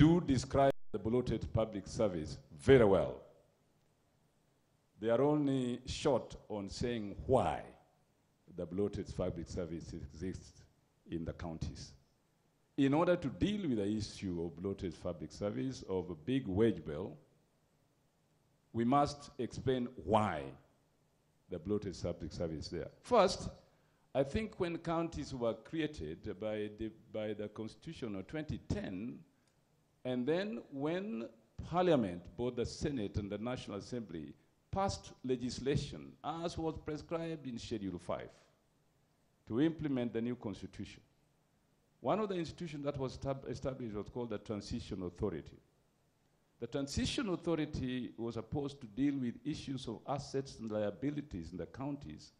do describe the bloated public service very well. They are only short on saying why the bloated public service exists in the counties. In order to deal with the issue of bloated public service, of a big wage bill, we must explain why the bloated public service is there. First, I think when counties were created by the, by the Constitution of 2010, and then when Parliament, both the Senate and the National Assembly, passed legislation as was prescribed in Schedule 5 to implement the new Constitution. One of the institutions that was established was called the Transition Authority. The Transition Authority was supposed to deal with issues of assets and liabilities in the counties.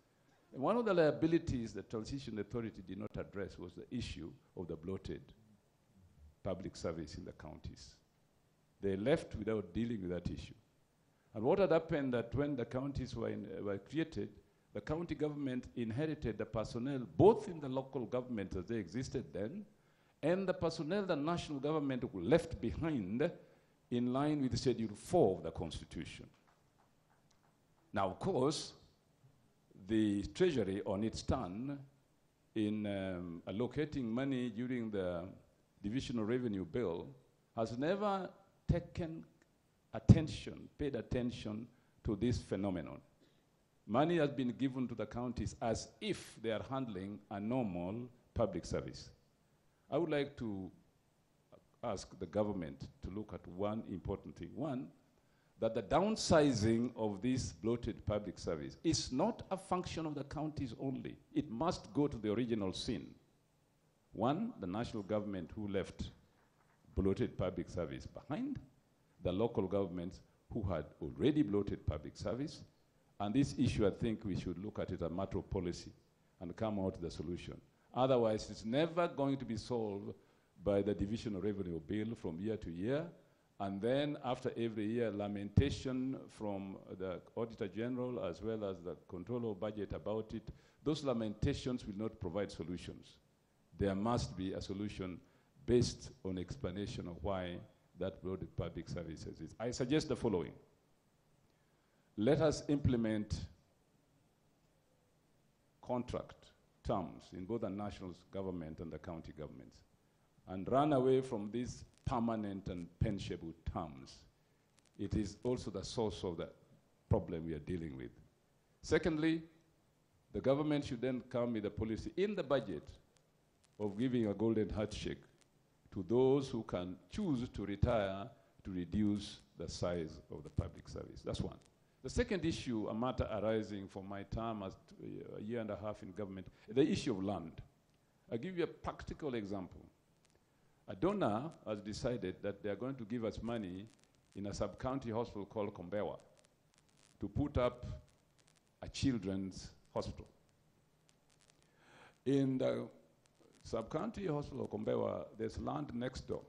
And one of the liabilities the Transition Authority did not address was the issue of the bloated public service in the counties. They left without dealing with that issue. And what had happened that when the counties were, in, uh, were created, the county government inherited the personnel, both in the local government as they existed then, and the personnel the national government left behind in line with Schedule 4 of the Constitution. Now, of course, the Treasury on its turn in um, allocating money during the Division of Revenue Bill has never taken attention, paid attention to this phenomenon. Money has been given to the counties as if they are handling a normal public service. I would like to ask the government to look at one important thing. One, that the downsizing of this bloated public service is not a function of the counties only. It must go to the original sin. One, the national government who left bloated public service behind, the local governments who had already bloated public service. And this issue, I think we should look at it as a matter of policy and come out with a solution. Otherwise, it's never going to be solved by the division of revenue bill from year to year. And then after every year, lamentation from the Auditor General as well as the Controller of Budget about it. Those lamentations will not provide solutions. There must be a solution based on explanation of why that broad public services is. I suggest the following. Let us implement contract terms in both the national government and the county governments and run away from these permanent and pensionable terms. It is also the source of the problem we are dealing with. Secondly, the government should then come with a policy in the budget of giving a golden handshake to those who can choose to retire to reduce the size of the public service. That's one. The second issue, a matter arising from my time as uh, a year and a half in government, the issue of land. I'll give you a practical example. A donor has decided that they are going to give us money in a sub-county hospital called Kombewa to put up a children's hospital. In the uh, Sub-county hospital Kombewa, there's land next door,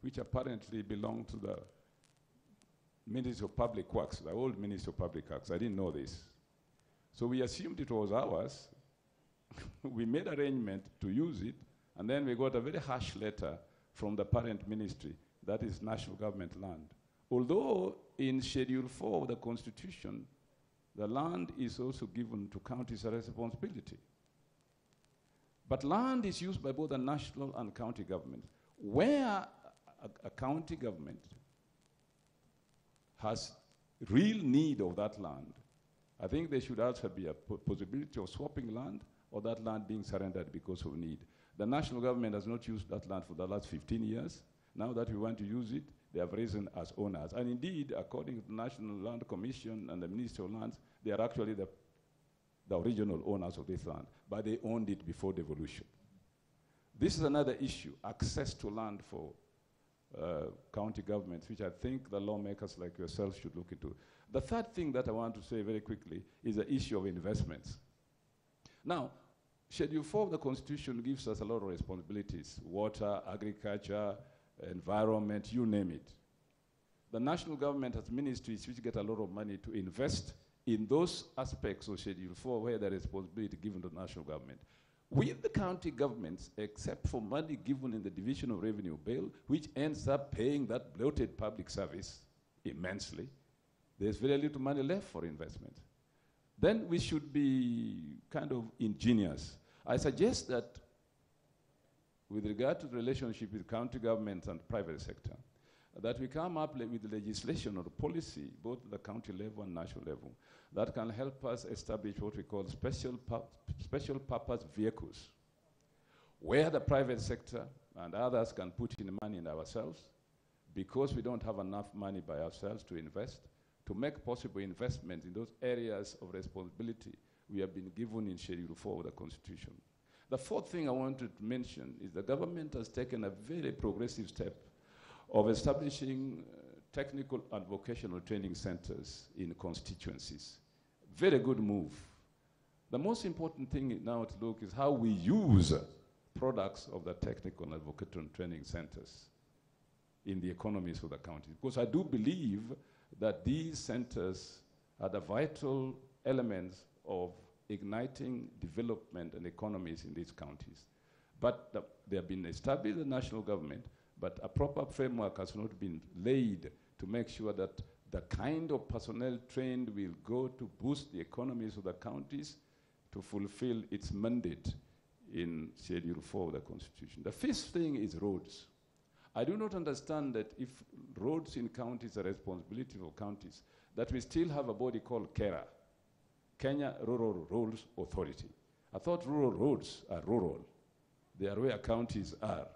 which apparently belonged to the Ministry of Public Works, the old Ministry of Public Works. I didn't know this. So we assumed it was ours. we made arrangement to use it, and then we got a very harsh letter from the parent ministry, that is national government land. Although in Schedule 4 of the Constitution, the land is also given to counties as a responsibility. But land is used by both the national and county government. Where a, a county government has real need of that land, I think there should also be a possibility of swapping land or that land being surrendered because of need. The national government has not used that land for the last 15 years. Now that we want to use it, they have risen as owners. And indeed, according to the National Land Commission and the Ministry of Lands, they are actually the the original owners of this land, but they owned it before devolution. This is another issue, access to land for uh, county governments, which I think the lawmakers like yourself should look into. The third thing that I want to say very quickly is the issue of investments. Now, Schedule 4 of the Constitution gives us a lot of responsibilities, water, agriculture, environment, you name it. The national government has ministries which get a lot of money to invest in those aspects of Schedule 4 where the responsibility given to the national government. with the county governments, except for money given in the division of revenue bill, which ends up paying that bloated public service immensely, there's very little money left for investment. Then we should be kind of ingenious. I suggest that with regard to the relationship with county governments and private sector, that we come up with legislation or policy, both at the county level and national level, that can help us establish what we call special, pu- special purpose vehicles, where the private sector and others can put in money in ourselves, because we don't have enough money by ourselves to invest, to make possible investments in those areas of responsibility we have been given in Schedule 4 of the Constitution. The fourth thing I wanted to mention is the government has taken a very progressive step of establishing uh, technical and vocational training centers in constituencies. Very good move. The most important thing now to look is how we use products of the technical and vocational training centers in the economies of the county. Because I do believe that these centers are the vital elements of igniting development and economies in these counties. But the, they have been established in the national government, but a proper framework has not been laid to make sure that the kind of personnel trained will go to boost the economies of the counties to fulfill its mandate in Schedule 4 of the Constitution. The fifth thing is roads. I do not understand that if roads in counties are responsibility for counties, that we still have a body called KeRRA, Kenya Rural Roads Authority. I thought rural roads are rural. They are where counties are.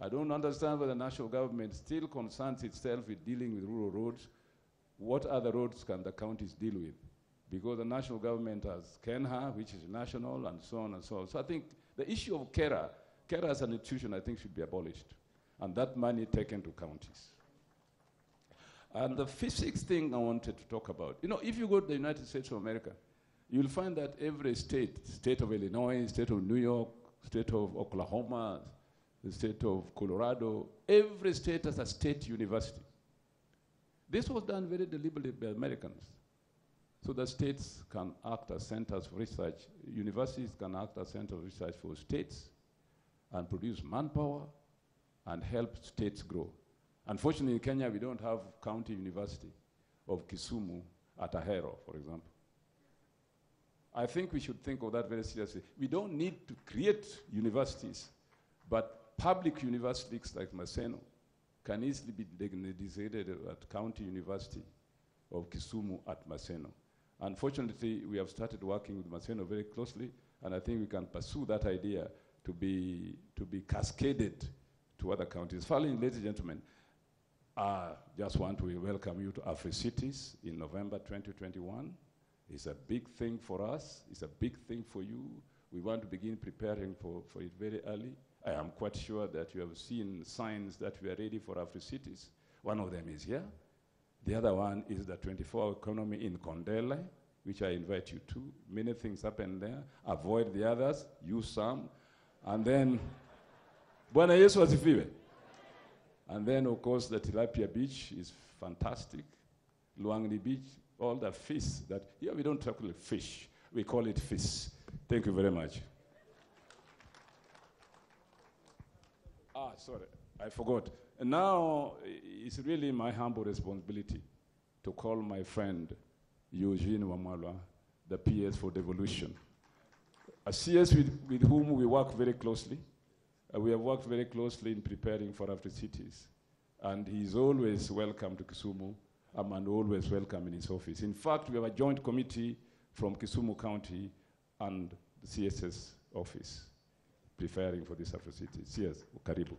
I don't understand why the national government still concerns itself with dealing with rural roads. What other roads can the counties deal with? Because the national government has KENHA, which is national, and so on and so on. So I think the issue of KeRRA, KeRRA as an institution, I think should be abolished. And that money taken to counties. And the sixth thing I wanted to talk about, you know, if you go to the United States of America, you'll find that every state, state of Illinois, state of New York, state of Oklahoma, the state of Colorado, every state has a state university. This was done very deliberately by Americans. So the states can act as centers for research, universities can act as centers of research for states and produce manpower and help states grow. Unfortunately, in Kenya, we don't have county university of Kisumu at Ahero, for example. I think we should think of that very seriously. We don't need to create universities, but public universities like Maseno can easily be designated at County University of Kisumu at Maseno. Unfortunately, we have started working with Maseno very closely, and I think we can pursue that idea to be, to be cascaded to other counties. Finally, ladies and gentlemen, I just want to welcome you to AfriCities in November 2021. It's a big thing for us. It's a big thing for you. We want to begin preparing for, for it very early. I am quite sure that you have seen signs that we are ready for AfriCities. One of them is here. The other one is the 24-hour economy in Kondele, which I invite you to. Many things happen there. Avoid the others, use some. And then, Bwana Yesu asifiwe. And then, of course, the Tilapia Beach is fantastic. Luangni Beach, all the fish that, here we don't talk about fish, we call it fish. Thank you very much. Ah, sorry, I forgot. And now it's really my humble responsibility to call my friend Eugene Wamalwa, the PS for Devolution. A CS with, with whom we work very closely. Uh, we have worked very closely in preparing for AfriCities. And he's always welcome to Kisumu um, and always welcome in his office. In fact, we have a joint committee from Kisumu County and the CSS office preparing for this AfriCities. CS, karibu.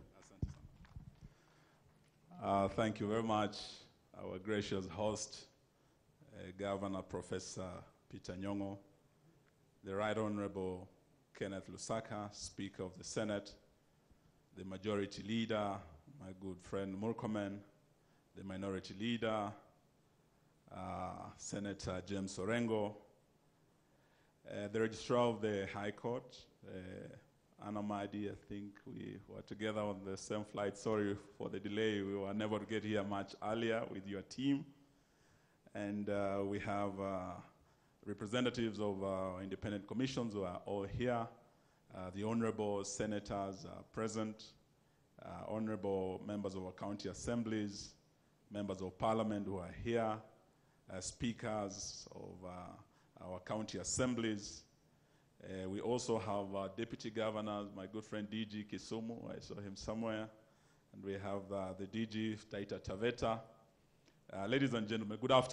Uh, thank you very much, our gracious host, uh, Governor Professor Peter Nyong'o, the Right Honorable Kenneth Lusaka, Speaker of the Senate, the Majority Leader, my good friend Murkomen, the Minority Leader, uh, Senator James Orengo, uh, the Registrar of the High Court, uh, Anne Amadi, I think we were together on the same flight. Sorry for the delay. We were never to get here much earlier with your team. And uh, we have uh, representatives of our independent commissions who are all here. uh, the honorable senators are present, uh, honorable members of our county assemblies, members of parliament who are here, speakers of our county assemblies. Uh, we also have our deputy governors, my good friend DG Kisumu, I saw him somewhere, and we have uh, the DG Taita Taveta. Uh, ladies and gentlemen, good afternoon.